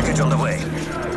package on the way.